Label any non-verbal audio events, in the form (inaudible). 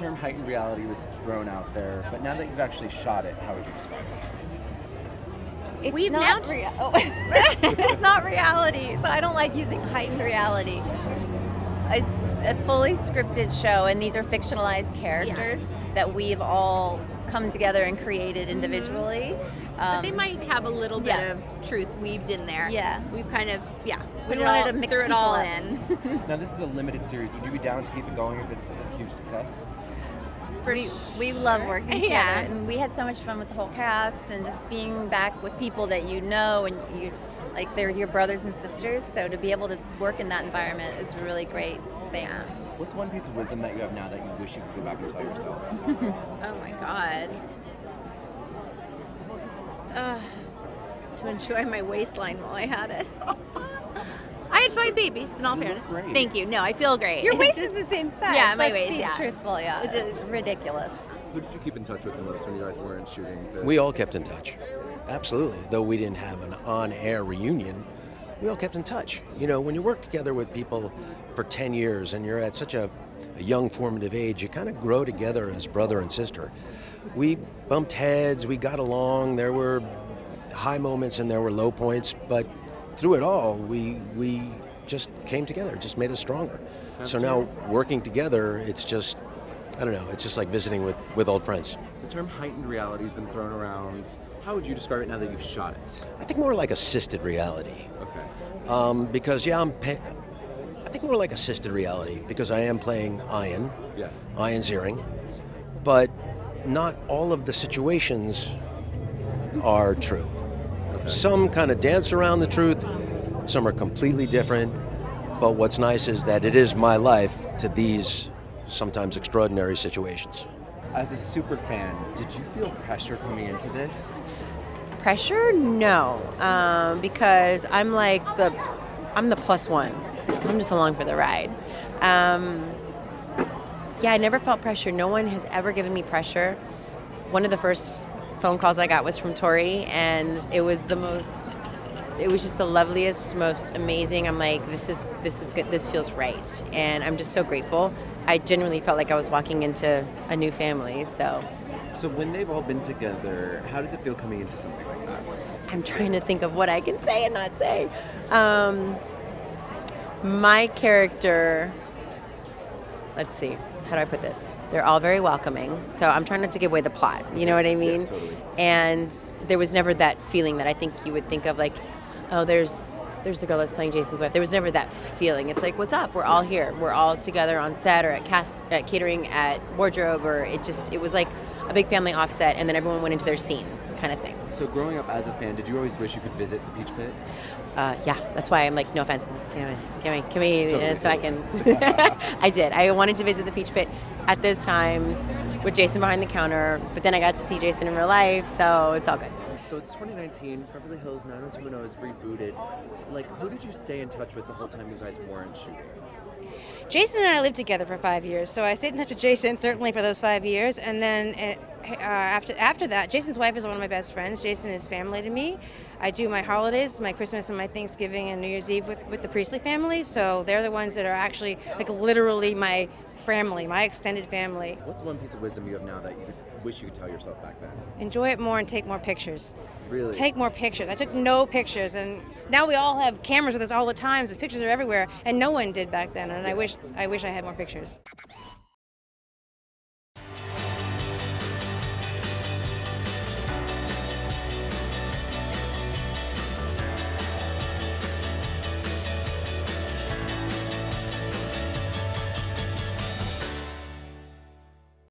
term heightened reality was thrown out there, but now that you've actually shot it, how would you describe it? It's We've not now- rea- oh. (laughs) it's not reality, so I don't like using heightened reality. It's a fully scripted show, and these are fictionalized characters that we've all come together and created individually. But they Um, might have a little bit yeah. of truth weaved in there. Yeah. We've kind of, yeah. We wanted all- to mix threw it all up. in. Now this is a limited series. Would you be down to keep it going if it's a huge success? For we, we love working (laughs) together, Yeah. and we had so much fun with the whole cast, and just being back with people that you know and you like they're your brothers and sisters. So to be able to work in that environment is a really great thing. What's one piece of wisdom that you have now that you wish you could go back and tell yourself? (laughs) Oh my god. Uh, to enjoy my waistline while I had it. (laughs) I had five babies, in all You fairness. great. Thank you. No, I feel great. Your waist just- is the same size. Yeah, my Let's waist, be yeah. truthful, yeah. It's It's, just- ridiculous. Who did you keep in touch with the most when you guys weren't shooting? The- We all kept in touch. Absolutely. Though we didn't have an on air reunion, we all kept in touch. You know, when you work together with people for 10 years and you're at such a, a young formative age, you kind of grow together as brother and sister. We bumped heads, we got along, there were high moments and there were low points, but through it all, we, we just came together, just made us stronger. so now working together, it's just, I don't know, it's just like visiting with, with old friends. The term heightened reality has been thrown around. How would you describe it now that you've shot it? I think more like assisted reality. Okay. Um, because yeah, I'm. I think more like assisted reality because I am playing Ian, Yeah. Ian Ziering, but not all of the situations are true. Some kind of dance around the truth. Some are completely different. But what's nice is that it is my life to these sometimes extraordinary situations. As a super fan, did you feel pressure coming into this? Pressure? No, um, because I'm like the, I'm the plus one, so I'm just along for the ride. Um, yeah, I never felt pressure. No one has ever given me pressure. One of the first phone calls I got was from Tori, and it was the most. It was just the loveliest, most amazing. I'm like, this is this is good. This feels right, and I'm just so grateful. I genuinely felt like I was walking into a new family. So. So when they've all been together, how does it feel coming into something like that? I'm trying to think of what I can say and not say. Um, my character, let's see, how do I put this? They're all very welcoming, so I'm trying not to give away the plot. You know what I mean? totally. And there was never that feeling that I think you would think of, like, oh, there's there's the girl that's playing Jason's wife. There was never that feeling. It's like, what's up? We're all here. We're all together on set or at cast, at catering, at wardrobe, or it just it was like a big family offset, and then everyone went into their scenes, kind of thing. So growing up as a fan, did you always wish you could visit the Peach Pit? Uh, yeah, that's why I'm like, no offense, can we, can we, can we Totally, uh, so I can. (laughs) I did. I wanted to visit the Peach Pit at those times with Jason behind the counter, but then I got to see Jason in real life, so it's all good. So it's 2019. Beverly Hills 90210 is rebooted. Like, who did you stay in touch with the whole time you guys weren't shooting? Jason and I lived together for five years, so I stayed in touch with Jason certainly for those five years, and then uh, after after that, Jason's wife is one of my best friends. Jason is family to me. I do my holidays, my Christmas and my Thanksgiving and New Year's Eve with, with the Priestley family, so they're the ones that are actually like literally my family, my extended family. What's one piece of wisdom you have now that you wish you could tell yourself back then? Enjoy it more and take more pictures. Really? Take more pictures. I took no pictures, and now we all have cameras with us all the time, so pictures are everywhere, and no one did back then. And I wish I wish I had more pictures.